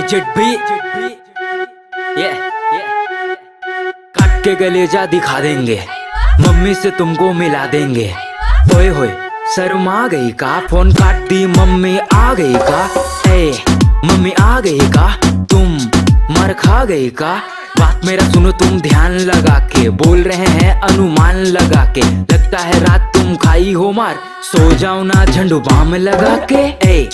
Jet भी। ये काट के गलेजा दिखा देंगे। मम्मी से तुमको मिला देंगे। ओए होए, शर्मा गई का? फ़ोन काट दी, मम्मी आ गई का? ए, मम्मी आ गई का? तुम मर खा गई का? बात मेरा सुनो, तुम ध्यान लगा के। बोल रहे हैं, अनुमान लगा के। लगता है रात तुम खाई हो मार। सो जाओ ना, झंडू बाम लगा के। ए,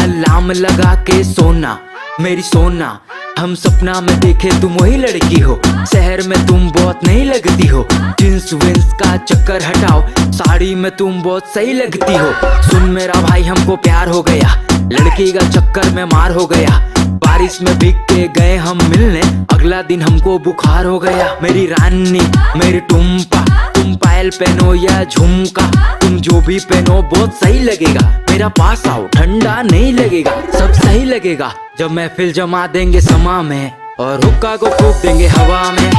अलार्म लगा के सोना। मेरी सोना, हम सपना में देखे तुम वही लड़की हो। शहर में तुम बहुत नहीं लगती हो। जींस विंस का चक्कर हटाओ, साड़ी में तुम बहुत सही लगती हो। सुन मेरा भाई, हमको प्यार हो गया। लड़की का चक्कर में मार हो गया। बारिश में भीग के गए हम मिलने। अगला दिन हमको बुखार हो गया। मेरी रानी, मेरी टुम्पा, तुम पायल पहनो या झुमका। तुम जो भी पहनो, बहुत सही लगेगा। मेरा पास आओ, ठंडा नहीं लगेगा। सब सही लगेगा। जब महफिल जमा देंगे समा में, और हुक्का को फूक देंगे हवा में।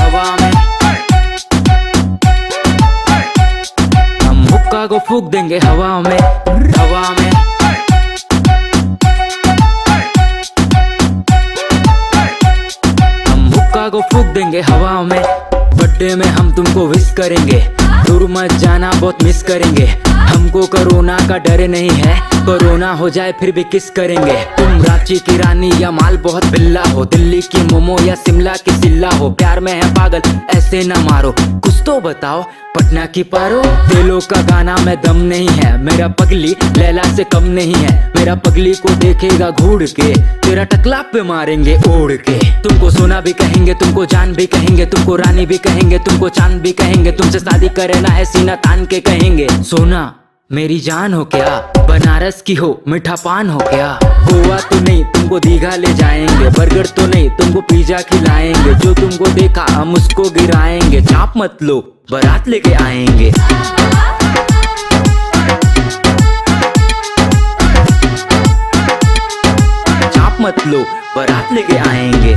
हवा में। हम हुक्का को फूक देंगे हवा में हवा में। हम हुक्का को फूक देंगे हवा में। बर्थडे में हम तुमको विश करेंगे। दूर मत जाना, बहुत मिस करेंगे। हमको कोरोना का डर नहीं है। कोरोना हो जाए फिर भी किस करेंगे? तुम रांची की रानी या माल बहुत बिल्ला हो। दिल्ली की मोमो या शिमला की सिल्ला हो। प्यार में है पागल, ऐसे ना मारो। कुछ तो बताओ, पटना की पारो। दिलों का गाना में दम नहीं है। मेरा पगली लैला से कम नहीं है। मेरा पगली को देखेगा घूर के। तेरा टकला पे मारेंगे ओढ़ के। तुमको सोना भी कहेंगे, तुमको जान भी कहेंगे, तुमको रानी भी कहेंगे, तुमको चाँद भी कहेंगे। तुमसे शादी करना है, सीना तान के कहेंगे। सोना मेरी जान हो क्या? बनारस की हो मीठा पान हो क्या? गोवा तो नहीं, तुमको दीघा ले जाएँगे। बर्गर तो नहीं, तुमको पिज्जा खिलाएँगे। जो तुमको देखा, हम उसको गिराएँगे। चाप मत लो, बारात लेके आएँगे। चाप मत लो, बारात लेके आएँगे।